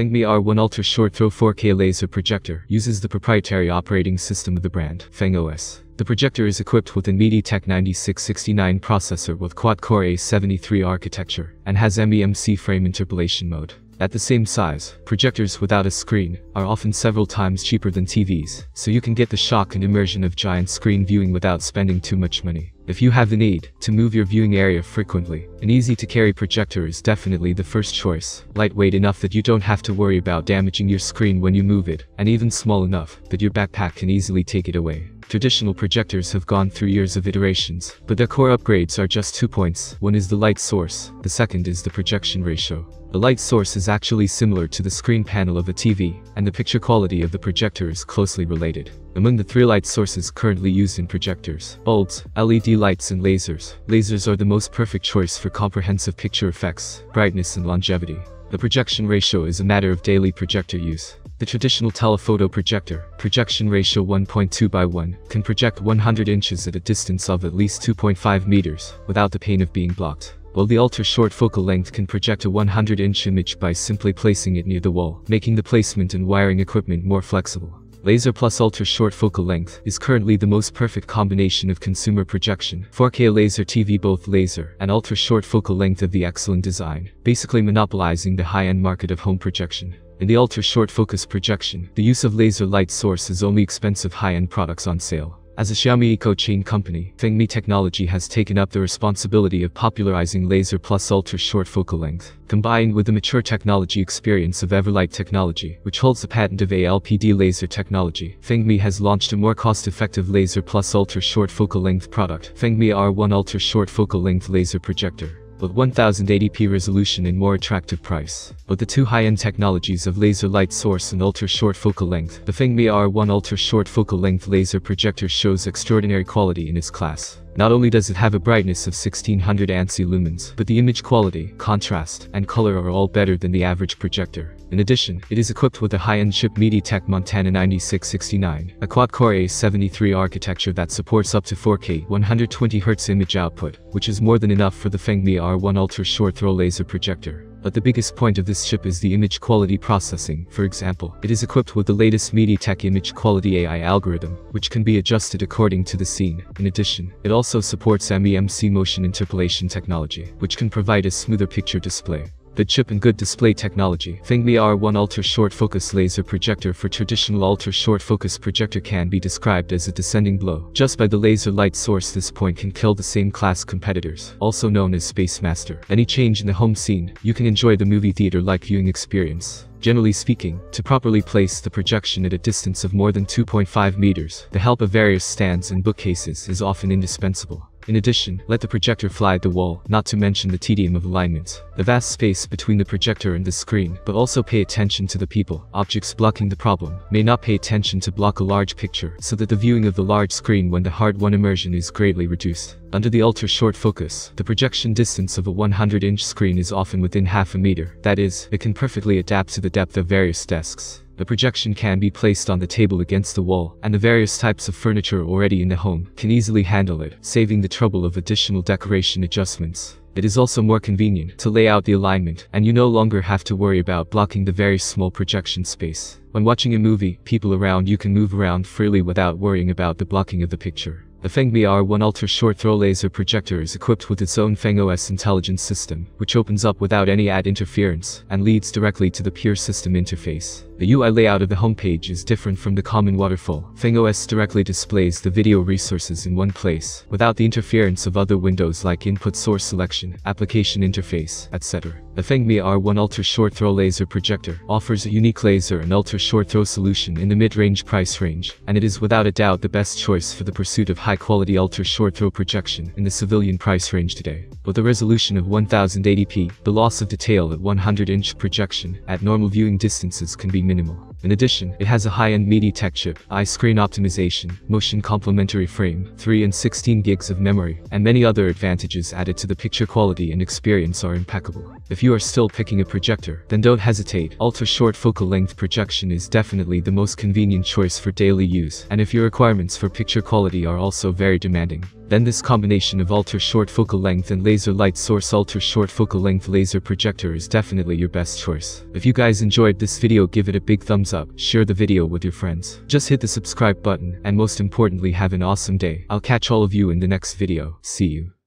Fengmi R1 Ultra Short Throw 4K laser projector uses the proprietary operating system of the brand, Feng OS. The projector is equipped with a MediaTek 9669 processor with quad-core A73 architecture and has MEMC frame interpolation mode. At the same size, projectors without a screen are often several times cheaper than TVs, so you can get the shock and immersion of giant screen viewing without spending too much money. If you have the need to move your viewing area frequently, an easy-to-carry projector is definitely the first choice. Lightweight enough that you don't have to worry about damaging your screen when you move it, and even small enough that your backpack can easily take it away. Traditional projectors have gone through years of iterations, but their core upgrades are just two points. One is the light source, the second is the projection ratio. The light source is actually similar to the screen panel of a TV, and the picture quality of the projector is closely related. Among the three light sources currently used in projectors, bulbs, LED lights and lasers, lasers are the most perfect choice for comprehensive picture effects, brightness and longevity. The projection ratio is a matter of daily projector use. The traditional telephoto projector, projection ratio 1.2 by 1, can project 100 inches at a distance of at least 2.5 meters, without the pain of being blocked while the ultra-short focal length can project a 100-inch image by simply placing it near the wall, making the placement and wiring equipment more flexible. Laser plus ultra-short focal length is currently the most perfect combination of consumer projection, 4K laser TV both laser and ultra-short focal length of the excellent design, basically monopolizing the high-end market of home projection. In the ultra-short focus projection, the use of laser light source is only expensive high-end products on sale. As a Xiaomi eco-chain company, Fengmi Technology has taken up the responsibility of popularizing laser plus ultra-short focal length, combined with the mature technology experience of Everlight Technology, which holds the patent of ALPD laser technology. Fengmi has launched a more cost-effective laser plus ultra-short focal length product, Fengmi R1 ultra-short focal length laser projector with 1080p resolution and more attractive price. But the two high-end technologies of laser light source and ultra-short focal length, the Fengmi R1 ultra-short focal length laser projector shows extraordinary quality in its class. Not only does it have a brightness of 1600 ANSI lumens, but the image quality, contrast, and color are all better than the average projector. In addition, it is equipped with a high-end chip MediaTek Montana 9669, a quad-core A73 architecture that supports up to 4K 120Hz image output, which is more than enough for the Fengmi R1 Ultra Short Throw Laser Projector. But the biggest point of this chip is the image quality processing. For example, it is equipped with the latest MediaTek image quality AI algorithm, which can be adjusted according to the scene. In addition, it also supports MEMC motion interpolation technology, which can provide a smoother picture display the chip and good display technology. Fengmi R1 Ultra Short Focus Laser Projector for traditional ultra short focus projector can be described as a descending blow. Just by the laser light source this point can kill the same class competitors, also known as Space Master. Any change in the home scene, you can enjoy the movie theater-like viewing experience. Generally speaking, to properly place the projection at a distance of more than 2.5 meters, the help of various stands and bookcases is often indispensable. In addition, let the projector fly at the wall, not to mention the tedium of alignment, the vast space between the projector and the screen, but also pay attention to the people, objects blocking the problem, may not pay attention to block a large picture, so that the viewing of the large screen when the hard-won immersion is greatly reduced. Under the ultra-short focus, the projection distance of a 100-inch screen is often within half a meter, that is, it can perfectly adapt to the depth of various desks. The projection can be placed on the table against the wall, and the various types of furniture already in the home can easily handle it, saving the trouble of additional decoration adjustments. It is also more convenient to lay out the alignment, and you no longer have to worry about blocking the very small projection space. When watching a movie, people around you can move around freely without worrying about the blocking of the picture. The Fengmi R1 Ultra Short Throw Laser Projector is equipped with its own Feng OS intelligence system, which opens up without any ad interference, and leads directly to the pure system interface. The UI layout of the homepage is different from the common waterfall. FengOS directly displays the video resources in one place, without the interference of other windows like input source selection, application interface, etc. The Fengmi R1 Ultra Short Throw Laser Projector offers a unique laser and ultra short throw solution in the mid-range price range, and it is without a doubt the best choice for the pursuit of high-quality ultra short throw projection in the civilian price range today. With a resolution of 1080p, the loss of detail at 100-inch projection at normal viewing distances can be minimal. In addition, it has a high-end MediaTek chip, eye-screen optimization, motion complementary frame, 3 and 16 gigs of memory, and many other advantages added to the picture quality and experience are impeccable. If you are still picking a projector, then don't hesitate. Ultra-short focal length projection is definitely the most convenient choice for daily use, and if your requirements for picture quality are also very demanding, then this combination of ultra short focal length and laser light source ultra short focal length laser projector is definitely your best choice. If you guys enjoyed this video give it a big thumbs up, share the video with your friends. Just hit the subscribe button, and most importantly have an awesome day. I'll catch all of you in the next video. See you.